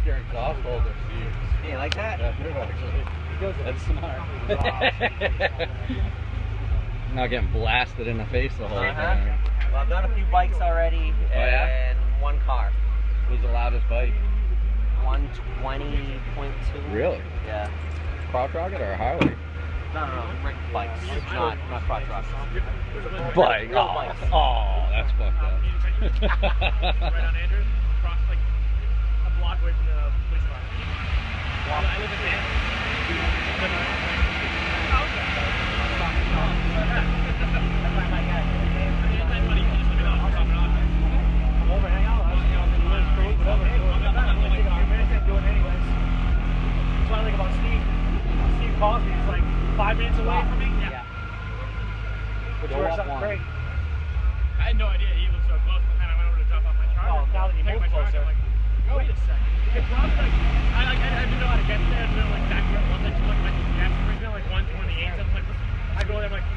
like your exhaust holder, Steve. Yeah, you like that? Yeah, good actually. That's smart. Not getting blasted in the face the whole Uh-huh. time. Well, I've done a few bikes already, Oh, yeah? and one car. Who's the loudest bike? 120.2. Really? Yeah. Crotch rocket or a Harley? No, no, no, Rick bikes, not not crotch rockets. Bike. Oh, bikes. oh, that's fucked up. right on Andrews, coffee is like five minutes away from me. Yeah. yeah. Which works out one. great. I had no idea he was so close, but then I went over to drop off my oh, charger. Oh, now that you moved closer. Charger, I'm like, wait a second. It was like, I, didn't know how to get there. I didn't know exactly where it was. I my GPS. Was like 128. I'm like, I go there, I'm like,